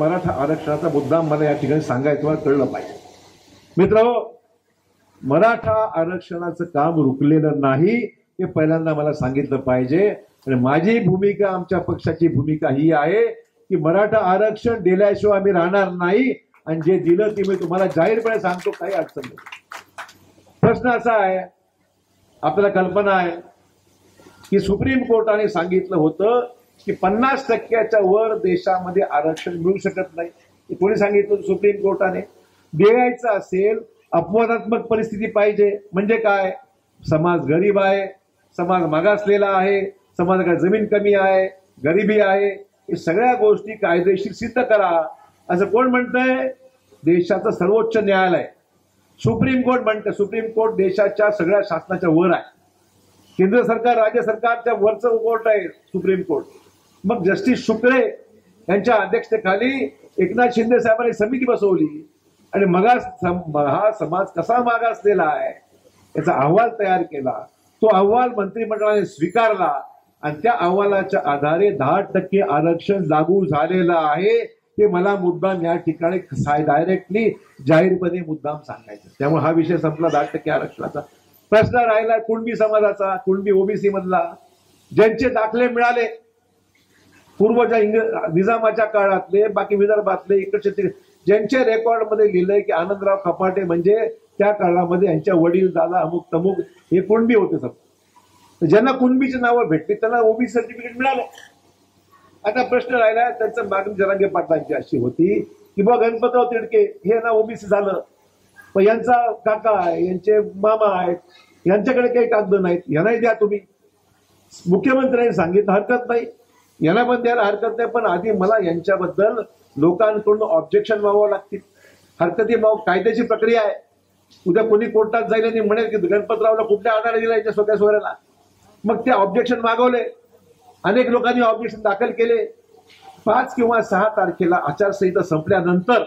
मराठा आरक्षणाचा मुद्दा मला या ठिकाणी सांगायचं मला कळलं पाहिजे. मित्र मराठा आरक्षणाचं काम रुकलेलं नाही हे पहिल्यांदा मला सांगितलं पाहिजे. आणि माझी भूमिका आमच्या पक्षाची भूमिका ही आहे की मराठा आरक्षण दिल्याशिवाय आम्ही राहणार नाही आणि जे दिलं ते मी तुम्हाला जाहीरपणे सांगतो काही अडचण नाही. प्रश्न असा आहे आपल्याला कल्पना आहे की सुप्रीम कोर्टाने सांगितलं होतं की पन्नास टक्क्याच्या वर देशामध्ये आरक्षण मिळू शकत नाही. कोणी सांगितलं सुप्रीम कोर्टाने? द्यायचं असेल अपवादात्मक परिस्थिती पाहिजे. म्हणजे काय? समाज गरीब आहे समाज मागासलेला आहे समाजाकडे जमीन कमी आहे गरिबी आहे. हे सगळ्या गोष्टी कायदेशीर सिद्ध करा. असं कोण म्हणतंय? देशाचं सर्वोच्च न्यायालय. सुप्रीम कोर्ट म्हणतं सुप्रीम कोर्ट देशाच्या सगळ्या शासनाच्या वर आहे. केंद्र सरकार राज्य सरकारच्या वरचं कोर्ट आहे सुप्रीम कोर्ट. मग जस्टिस शुक्रे यांच्या अध्यक्षतेखाली एकनाथ शिंदे साहेबांनी समिती बसवली. आणि मगास हा समाज कसा मागासलेला आहे याचा अहवाल तयार केला. तो अहवाल मंत्रिमंडळाने स्वीकारला. आणि त्या अहवालाच्या आधारे दहा टक्के आरक्षण लागू झालेलं आहे. हे मला मुद्दाम या ठिकाणी डायरेक्टली जाहीरपणे मुद्दाम सांगायचं. त्यामुळे हा विषय संपला दहा टक्के आरक्षणाचा. प्रश्न राहिला कुणबी समाजाचा कुणबी ओबीसी मधला. ज्यांचे दाखले मिळाले पूर्वच्या इंग्रज निजामाच्या काळातले बाकी विदर्भातले इकडचे ते- ज्यांच्या रेकॉर्डमध्ये लिहिलंय की आनंदराव खपाटे म्हणजे त्या काळामध्ये यांच्या वडील दादा अमुक तमुक हे कुणबी होते सब तर ज्यांना कुणबीची नावं भेटली त्यांना ओबीसी सर्टिफिकेट मिळालं. आता प्रश्न राहिला त्यांचं मागणी जरांगे पाटलांची अशी होती की बघ गणपतराव तिडके हे ना ओबीसी झालं. पण यांचा काका आहे यांचे मामा आहेत यांच्याकडे काही कागद नाहीत यांनाही द्या तुम्ही. मुख्यमंत्र्यांनी सांगितलं हरकत नाही. यांना पण द्यायला हरकत नाही पण आधी मला यांच्याबद्दल लोकांकडून ऑब्जेक्शन व्हावं लागतील. हरकती भाव कायद्याची प्रक्रिया आहे. उद्या कोणी कोर्टात जाईल आणि म्हणेल की गणपतरावला कुठल्या आधारे दिला याच्या स्वतः सोयऱ्याला? मग ते ऑब्जेक्शन मागवले. अनेक लोकांनी ऑब्जेक्शन दाखल केले. पाच किंवा सहा तारखेला आचारसंहिता संपल्यानंतर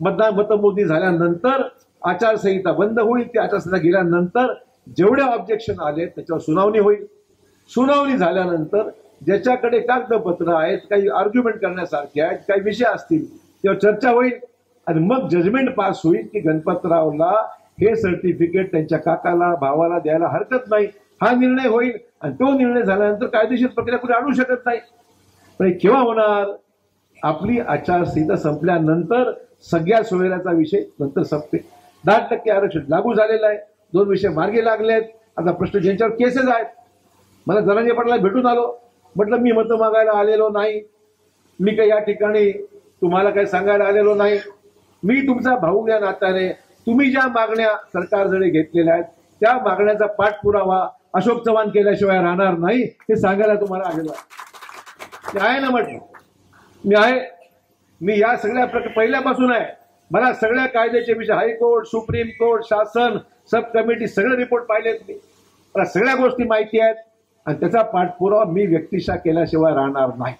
मतदान मतमोजणी झाल्यानंतर आचारसंहिता बंद होईल. ती आचारसंहिता गेल्यानंतर जेवढे ऑब्जेक्शन आले त्याच्यावर सुनावणी होईल. सुनावणी झाल्यानंतर ज्याच्याकडे कागदपत्र आहेत काही आर्ग्युमेंट करण्यासारखे आहेत काही विषय असतील तेव्हा चर्चा होईल. आणि मग जजमेंट पास होईल की गणपतरावला हे सर्टिफिकेट त्यांच्या काकाला भावाला द्यायला हरकत नाही. हा निर्णय होईल. आणि तो निर्णय झाल्यानंतर कायदेशीर प्रक्रिया कुठे आणू शकत नाही. पण केव्हा होणार? आपली आचारसंहिता संपल्यानंतर सगळ्या सोयऱ्याचा विषय नंतर संपते. दहा टक्के आरक्षण लागू झालेलं आहे. दोन विषय मार्गी लागले आहेत आता प्रश्न ज्यांच्यावर केसेस आहेत. मला जरांगे पाटला भेटून आलो. म्हटलं मी मतं मागायला आलेलो नाही. मी काही या ठिकाणी तुम्हाला काही सांगायला आलेलो नाही. मी तुमचा भाऊ या नात्याने. तुम्ही ज्या मागण्या सरकारकडे घेतलेल्या आहेत त्या मागण्याचा पाठपुरावा अशोक चव्हाण केल्याशिवाय राहणार नाही हे सांगायला तुम्हाला आलेलं आहे. मी आहे ना म्हटलं. मी आहे मी या सगळ्या प्रक पहिल्यापासून आहे. मला सगळ्या कायद्याचे विषय हायकोर्ट सुप्रीम कोर्ट शासन सब कमिटी सगळे रिपोर्ट पाहिलेत मी. मला सगळ्या गोष्टी माहिती आहेत. आणि त्याचा पाठपुरावा मी व्यक्तिशा केल्याशिवाय राहणार नाही.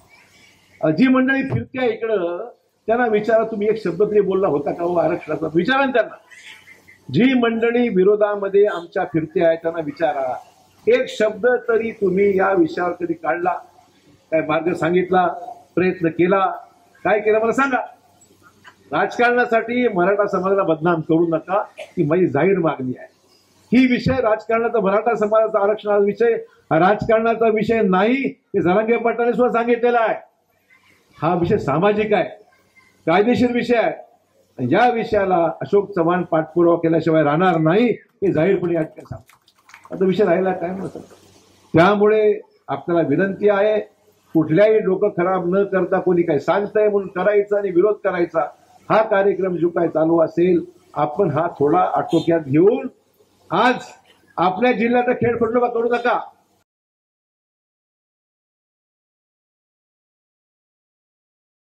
जी मंडळी फिरते इकडं त्यांना विचारा तुम्ही एक शब्द तरी बोलला होता का हो आरक्षणाचा? विचारा त्यांना. जी मंडळी विरोधामध्ये आमच्या फिरते आहे त्यांना विचारा. एक शब्द तरी तुम्ही या विषयावर कधी काढला? काय मार्ग सांगितला? प्रयत्न केला? काय केलं? मला सांगा. राजकारणासाठी मराठा समाजाला बदनाम करू नका ही माझी जाहीर मागणी आहे. ही विषय राजकारणाचा मराठा समाजाचा आरक्षणाचा विषय हा राजकारणाचा विषय नाही हे जरांगे पाटलांनी सुद्धा सांगितलेला आहे. हा विषय सामाजिक आहे कायदेशीर विषय आहे. या विषयाला अशोक चव्हाण पाठपुरावा केल्याशिवाय राहणार नाही हे जाहीरपणे या ठिकाणी सांगतो. आता विषय राहिला काय म्हणतात? त्यामुळे आपल्याला विनंती आहे कुठल्याही डोकं खराब न करता कोणी काही सांगतंय म्हणून करायचं आणि विरोध करायचा हा कार्यक्रम जो काय चालू असेल आपण हा थोडा आटोक्यात घेऊन आज आपल्या जिल्ह्याचा खेळ खंडोबा करू नका.